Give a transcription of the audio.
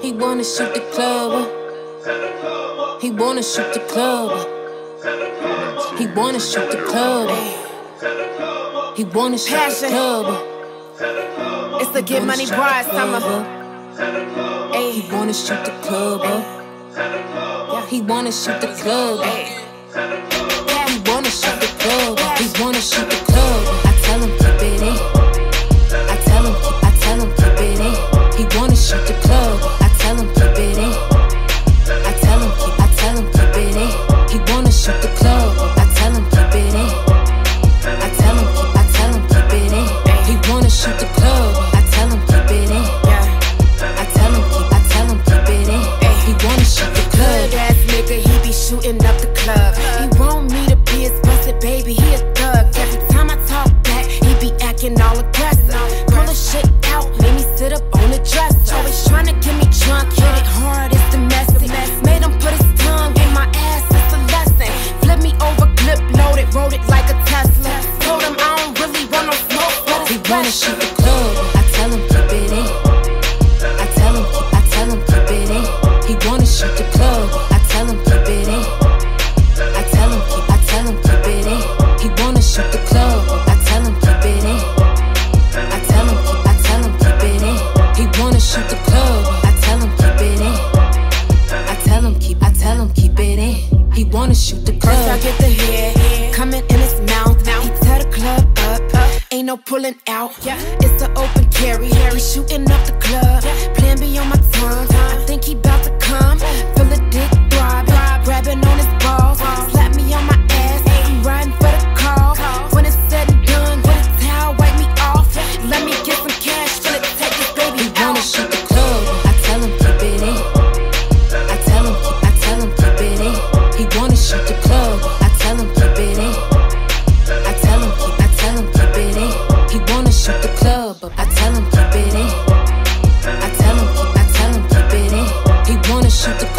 He wanna shoot the club. He wanna shoot the club. He wanna shoot the club. He wanna shoot the club. It's the get money broad summer. Ay. He wanna shoot the club up. He wanna shoot the club up. He wanna shoot the club. He wanna shoot he wanna shoot the club. I tell him keep it in. I tell him keep, I tell him keep it in. He wanna shoot the club. I tell him keep it in. I tell him keep, I tell him keep it in. He wanna shoot the club. I tell him keep it in. I tell him keep, I tell him keep it in. He wanna shoot the club. I tell him keep it in. I tell him keep, I tell him keep it in. He wanna shoot the club. First I get the hit. no pulling out. Yeah, it's an open carry. Harry shooting up shoot the